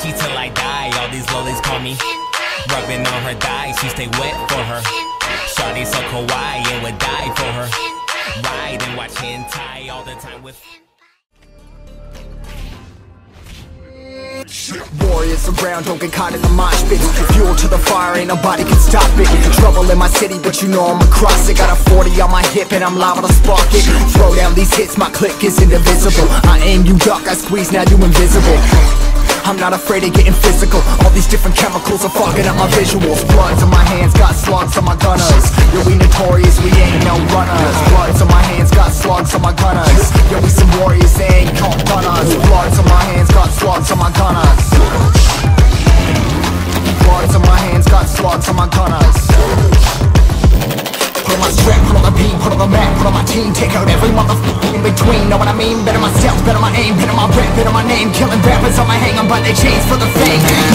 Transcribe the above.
Gucci till I die. All these lollies call me. Rubbing on her thighs, she stay wet for her. Shawty so kawaii and would die for her. Ride and watch hentai all the time with. Warriors around, don't get caught in the mosh pit Fuel to the fire, ain't nobody can stop it Trouble in my city, but you know I'm across it Got a 40 on my hip and I'm liable to spark it Throw down these hits, my click is indivisible I aim, you duck, I squeeze, now you invisible I'm not afraid of getting physical. All these different chemicals are fogging up my visuals. Bloods on my hands, got slugs on my gunners. Yo, we notorious, we ain't no runners. Bloods on my hands, got slugs on my gunners on Take out every motherfucker in between, know what I mean? Better myself, better my aim, better my rap, better my name. Killing rappers on my hang, I'm by their chains for the fame